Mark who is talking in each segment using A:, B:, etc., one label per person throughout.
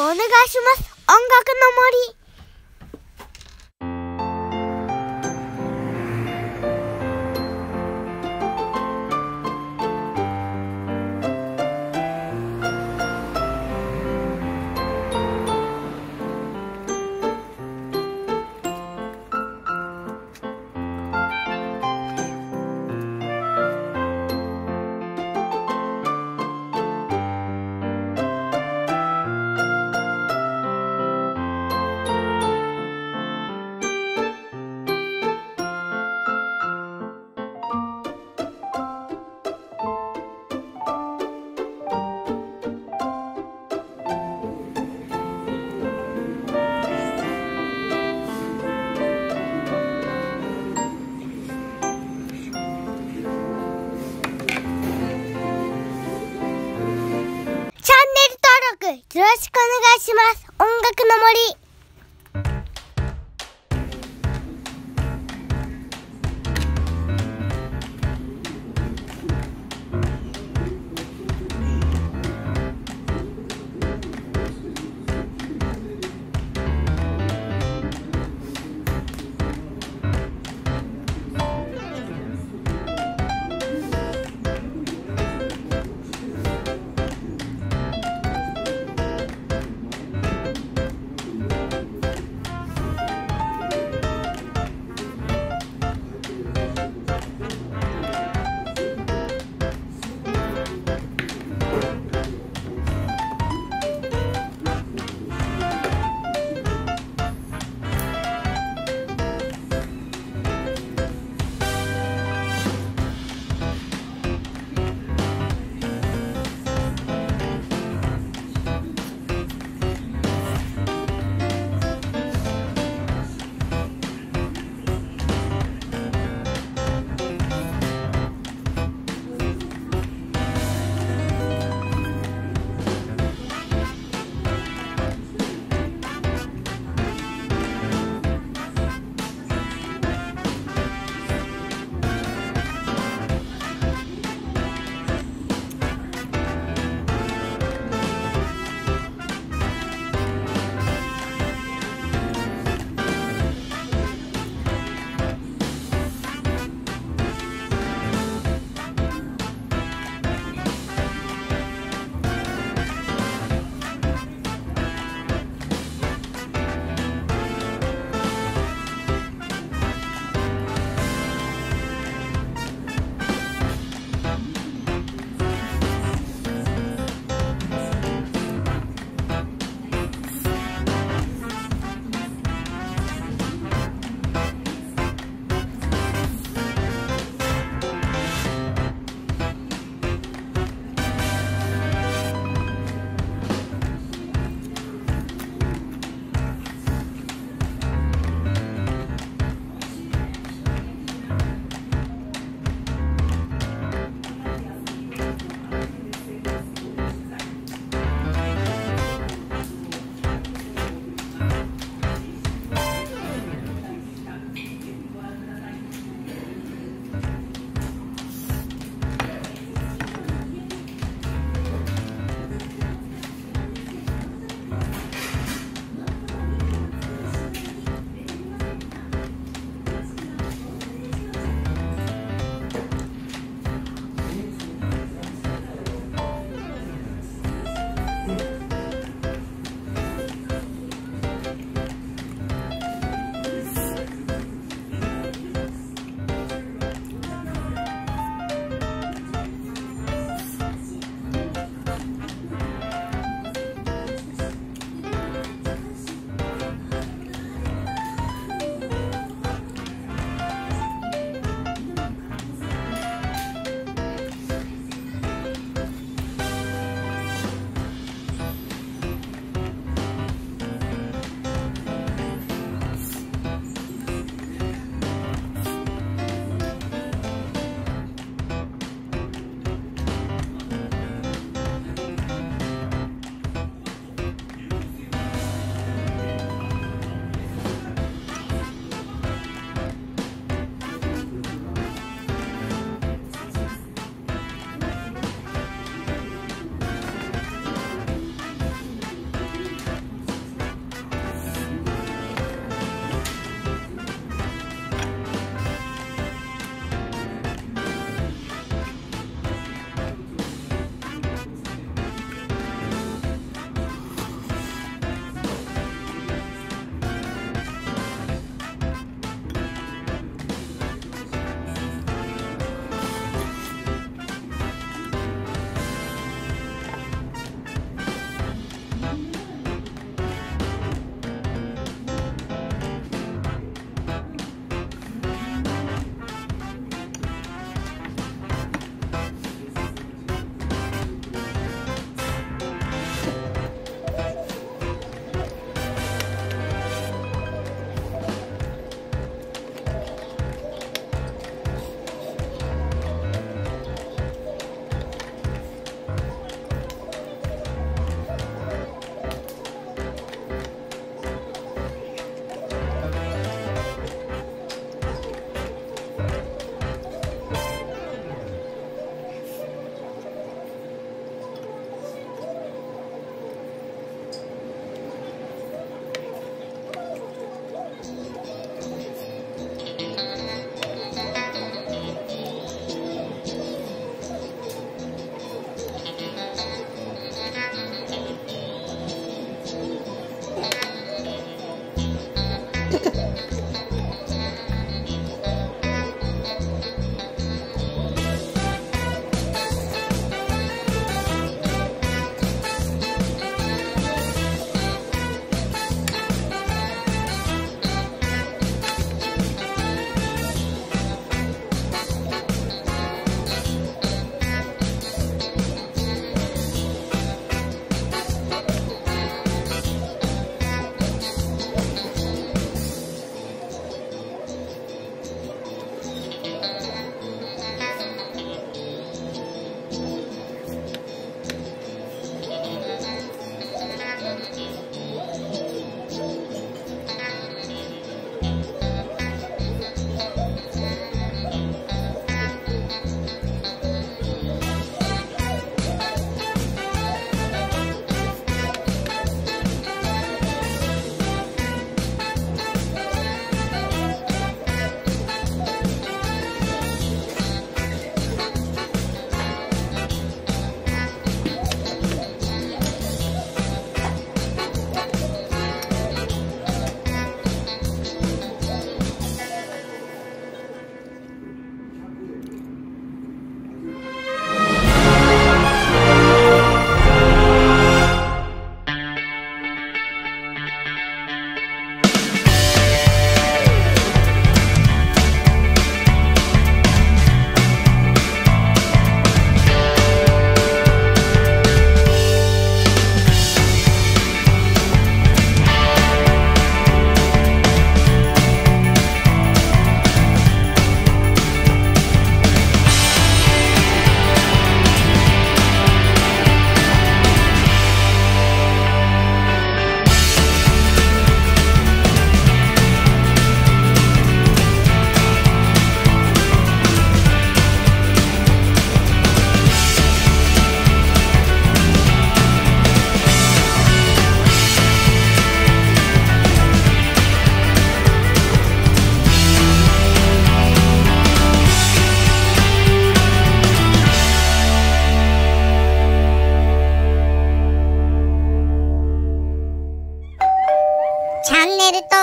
A: お願いします。音楽の森。よろしくお願いします。音楽の森。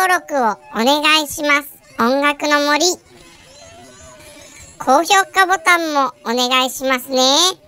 B: 登録をお願いします。音楽の森。高評価ボタンもお願いしますね。